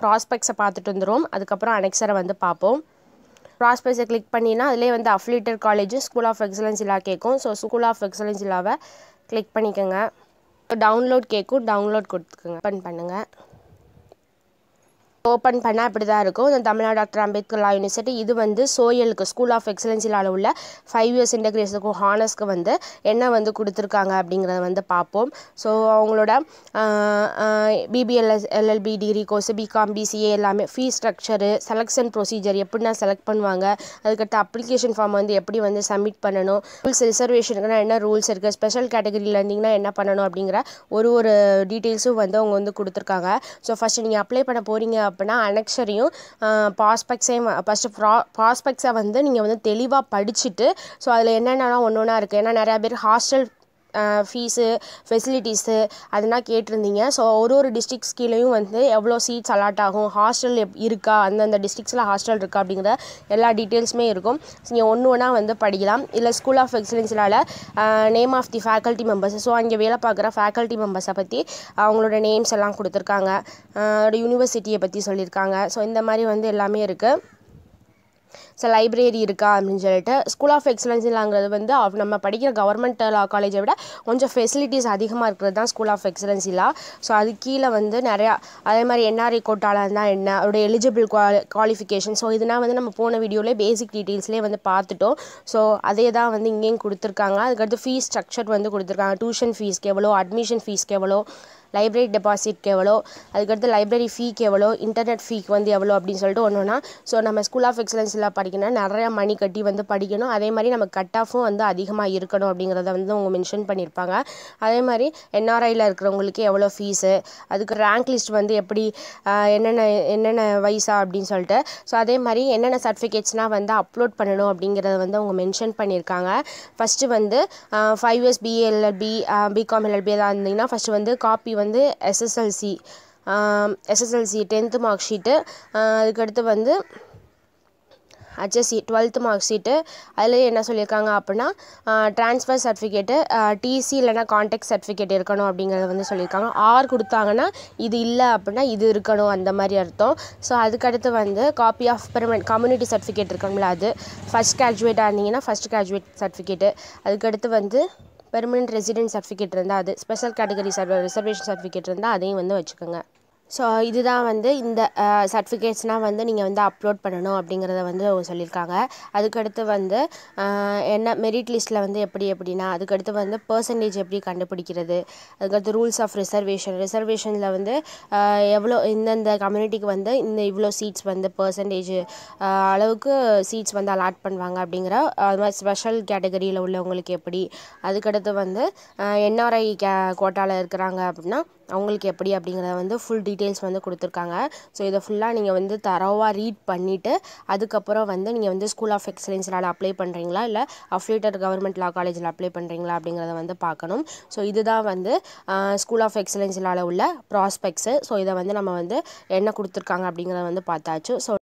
ப்ராஸ்பெக்ட்ஸை பார்த்துட்டு வந்துடும் அதுக்கப்புறம் அனெக்சரை வந்து பார்ப்போம். ப்ராஸ்பெக்ட்ஸை கிளிக் பண்ணினா அதிலே வந்து affiliated college school of excellence இல்லா கேட்கும் ஸோ ஸ்கூல் ஆஃப் எக்ஸலன்ஸ் இல்லாவை கிளிக் பண்ணிக்கோங்க. டவுன்லோட் கேட்கும் டவுன்லோட் கொடுத்துக்கோங்க. ஓப்பன் பண்ணுங்கள் ஓப்பன் பண்ணால் இப்படி தான் இருக்கும். இந்த Tamil Nadu doctor Ambedkar law university இது வந்து சோயலுக்கு ஸ்கூல் ஆஃப் எக்ஸலன்ஸில் உள்ள ஃபைவ் இயர்ஸ் இன்டகிரேஷனுக்கும் ஹானர்ஸ்க்கு வந்து என்ன வந்து கொடுத்துருக்காங்க அப்படிங்கிறத வந்து பார்ப்போம். ஸோ அவங்களோட BBLS LLB degree course BCom BCA எல்லாமே ஃபீஸ் ஸ்ட்ரக்சரு செலெக்ஷன் ப்ரொசீஜர் எப்படின்னா செலக்ட் பண்ணுவாங்க. அதுக்கடுத்து அப்ளிகேஷன் ஃபார்ம் வந்து எப்படி வந்து சப்மிட் பண்ணணும். ரூல்ஸ் ரிசர்வேஷனுக்குனா என்ன ரூல்ஸ் இருக்குது ஸ்பெஷல் கேட்டகரியில் இருந்தீங்கன்னா என்ன பண்ணணும் அப்படிங்கிற ஒரு ஒரு டீட்டெயில்ஸும் வந்து அவங்க வந்து கொடுத்துருக்காங்க. ஸோ ஃபஸ்ட்டு நீங்கள் அப்ளை பண்ண போகிறீங்க அப்படின்னா அனெக்ஷரையும் பாஸ்பெக்ட்ஸையும் ஃபஸ்ட்டு ப்ரா பாஸ்பெக்ட்ஸை வந்து நீங்கள் வந்து தெளிவாக படிச்சுட்டு ஸோ அதில் என்னென்னலாம் ஒன்று ஒன்றா இருக்குது ஏன்னா நிறையா பேர் ஹாஸ்டல் ஃபீஸு ஃபெசிலிட்டிஸு அதெல்லாம் கேட்டிருந்தீங்க. ஸோ ஒரு ஒரு டிஸ்ட்ரிக்ஸ் கீழேயும் வந்து எவ்வளோ சீட்ஸ் அலாட் ஆகும்? ஹாஸ்டல் எப் இருக்கா? அந்தந்த டிஸ்ட்ரிக்ஸில் ஹாஸ்டல் இருக்கா? அப்படிங்கிற எல்லா டீட்டெயில்ஸுமே இருக்கும். நீங்கள் ஒன்று ஒன்றா வந்து படிக்கலாம். இல்லை school of எக்ஸலன்ஸ்னால name of the faculty members so அங்கே வேலை பார்க்குற ஃபேக்கல்ட்டி மெம்பர்ஸை பற்றி அவங்களோட நேம்ஸ் எல்லாம் கொடுத்துருக்காங்க. யூனிவர்சிட்டியை பற்றி சொல்லியிருக்காங்க ஸோ இந்த மாதிரி வந்து எல்லாமே இருக்குது ஸோ லைப்ரரி இருக்கா அப்படின்னு சொல்லிட்டு ஸ்கூல் ஆஃப் எக்ஸலன்ஸிலாங்கிறது வந்து அவ் நம்ம படிக்கிற கவர்மெண்ட் லா காலேஜை விட கொஞ்சம் ஃபெசிலிட்டிஸ் அதிகமாக இருக்கிறது தான் ஸ்கூல் ஆஃப் எக்ஸலன்ஸிலா ஸோ அது கீழே வந்து நிறையா அதே மாதிரி என்ஆர்ஐ கோட்டாவில் இருந்தால் என்ன அவருடைய எலிஜிபிள் குவா குவாலிஃபிகேஷன் ஸோ இதெல்லாம் வந்து நம்ம போன வீடியோவிலே பேசிக் டீட்டெயில்ஸ்லேயே வந்து பார்த்துட்டோம். ஸோ அதே தான் வந்து இங்கேயும் கொடுத்துருக்காங்க. அதுக்கடுத்து ஃபீஸ் ஸ்ட்ரக்சர் வந்து கொடுத்துருக்காங்க. டியூஷன் ஃபீஸ்க்கு எவ்வளோ அட்மிஷன் ஃபீஸ்க்கு எவ்வளோ லைப்ரரி டெபாசிட்க்கு எவ்வளோ அதுக்கடுத்து லைப்ரரி ஃபீக்கு எவ்வளோ இன்டர்நெட் ஃபீக்கு வந்து எவ்வளோ அப்படின்னு சொல்லிட்டு ஒன்றுனா ஸோ நம்ம ஸ்கூல் ஆஃப் எக்ஸலன்ஸில் படிக்கணும் நிறையா மணி கட்டி வந்து படிக்கணும். அதே மாதிரி நம்ம கட் ஆஃபும் வந்து அதிகமாக இருக்கணும் அப்படிங்கிறத வந்து அவங்க மென்ஷன் பண்ணியிருப்பாங்க. அதே மாதிரி என்ஆர்ஐயில் இருக்கிறவங்களுக்கு எவ்வளோ ஃபீஸு அதுக்கு ரேங்க் லிஸ்ட் வந்து எப்படி என்னென்ன என்னென்ன வயசா அப்படின்னு சொல்லிட்டு. ஸோ அதே மாதிரி என்னென்ன சர்டிஃபிகேட்ஸ்னால் வந்து அப்லோட் பண்ணணும் அப்படிங்கிறத வந்து அவங்க மென்ஷன் பண்ணியிருக்காங்க. ஃபஸ்ட்டு வந்து five years BALLB BCom LLB எதாவது இருந்தீங்கன்னா ஃபஸ்ட்டு வந்து காப்பி வந்து SSLC SSLC tenth mark sheet அதுக்கடுத்து வந்து ஹச்எஸ்சி டுவெல்த்து மார்க் ஷீட்டு அதில் என்ன சொல்லியிருக்காங்க அப்படின்னா ட்ரான்ஸ்ஃபர் சர்டிஃபிகேட்டு டிசி இல்லைனா கான்டாக்ட் சர்டிஃபிகேட் இருக்கணும் அப்படிங்கிறத வந்து சொல்லியிருக்காங்க. ஆர் கொடுத்தாங்கன்னா இது இல்லை அப்படின்னா இது இருக்கணும் அந்த மாதிரி அர்த்தம். ஸோ அதுக்கடுத்து வந்து copy of permanent community certificate இருக்கணும்ல அது. ஃபஸ்ட் கிராஜுவேட்டாக இருந்தீங்கன்னா ஃபஸ்ட் கிராஜுவேட் சர்டிஃபிகேட்டு அதுக்கடுத்து வந்து பெர்மனெண்ட் ரெசிடென்ட் சர்டிஃபிகேட் இருந்தால் அது. ஸ்பெஷல் கேட்டகரி சர்வ ரிசர்வேஷன் சர்டிஃபிகேட் இருந்தால் அதையும் வந்து வச்சுக்கோங்க. ஸோ இதுதான் வந்து இந்த சர்டிஃபிகேட்ஸ்னால் வந்து நீங்கள் வந்து அப்லோட் பண்ணணும் அப்படிங்கிறத வந்து அவங்க சொல்லியிருக்காங்க. அதுக்கடுத்து வந்து என்ன மெரிட் லிஸ்ட்டில் வந்து எப்படி எப்படின்னா அதுக்கடுத்து வந்து பர்சன்டேஜ் எப்படி கண்டுபிடிக்கிறது அதுக்கடுத்து ரூல்ஸ் ஆஃப் ரிசர்வேஷன் ரிசர்வேஷனில் வந்து எவ்வளோ இந்தந்த கம்யூனிட்டிக்கு வந்து இந்த இவ்வளோ சீட்ஸ் வந்து பர்சன்டேஜ் அளவுக்கு சீட்ஸ் வந்து அலாட் பண்ணுவாங்க அப்படிங்கிற அது மாதிரி ஸ்பெஷல் கேட்டகரியில் உள்ளவங்களுக்கு எப்படி அதுக்கடுத்து வந்து என்ஆர்ஐ கே கோட்டாவில் இருக்கிறாங்க அப்படின்னா அவங்களுக்கு எப்படி அப்படிங்கிறத வந்து ஃபுல் டீட்டெயில்ஸ் வந்து கொடுத்துருக்காங்க. ஸோ இதை ஃபுல்லாக நீங்கள் வந்து தரவாக ரீட் பண்ணிவிட்டு அதுக்கப்புறம் வந்து நீங்கள் வந்து ஸ்கூல் ஆஃப் எக்ஸலன்ஸில் அப்ளை பண்ணுறீங்களா இல்லை அஃபிலேட்டட் கவர்மெண்ட் லா காலேஜில் அப்ளை பண்ணுறீங்களா அப்படிங்கிறத வந்து பார்க்கணும். ஸோ இதுதான் வந்து ஸ்கூல் ஆஃப் எக்ஸலன்ஸில் உள்ள ப்ராஸ்பெக்ட்ஸு ஸோ இதை வந்து நம்ம வந்து என்ன கொடுத்துருக்காங்க அப்படிங்கிறத வந்து பார்த்தாச்சு. ஸோ